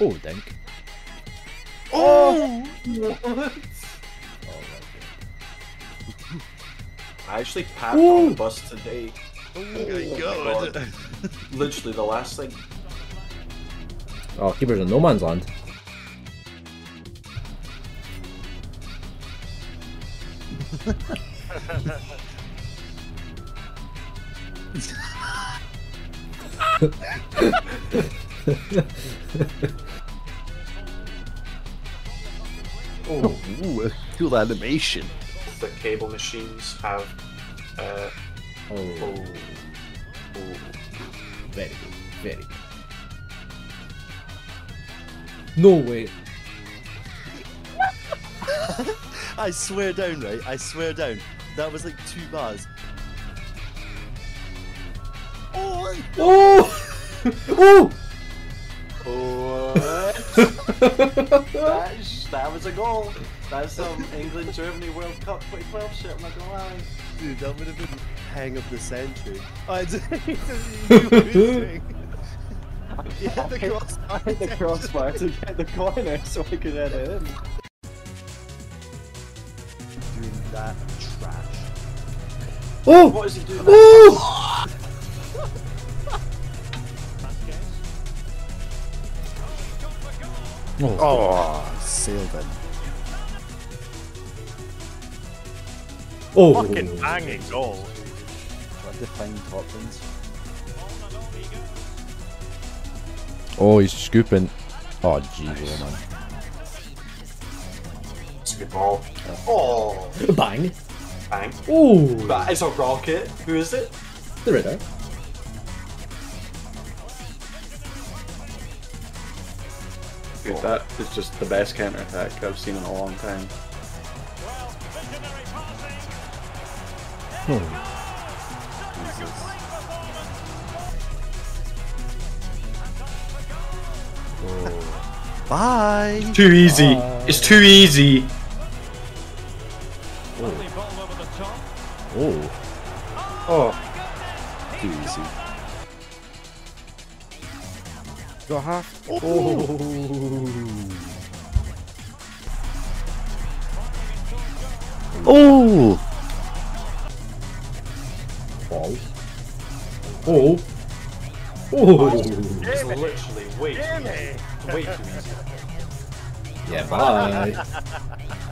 Oh, dink. Oh! What? Oh, right, I actually packed Ooh. on the bus today. Oh my my god. God. Literally the last thing. Oh, keepers in no man's land. Oh, Ooh, a cool animation. the cable machines have. Uh, Oh, oh, oh. very good, very good. No way. I swear down, right? I swear down. That was like two bars. Oh! Oh! oh! That was a goal. That's some England Germany World Cup 2012 shit. I'm not gonna lie. Dude, that would have been hang of the century. I did. you losing. Yeah, the cross. I hit the crossbar to get the corner so I could head it in. Doing that trash. Oh! What is he doing? Oh! Oh. Oh, sailed in. Oh! Fucking banging goal. What defined Hopkins? Oh, he's scooping. Oh, jeez, oh man. It's a good ball. Oh, Bang! bang. Oh! That is a rocket. Who is it? The Ritter. Dude, that is just the best counter attack I've seen in a long time. Oh. Bye. Too easy. It's too easy. Oh. Oh, Too easy. Got half. Oh! Balls. Oh. Oh. It's literally way too easy. Way too easy. Yeah, bye.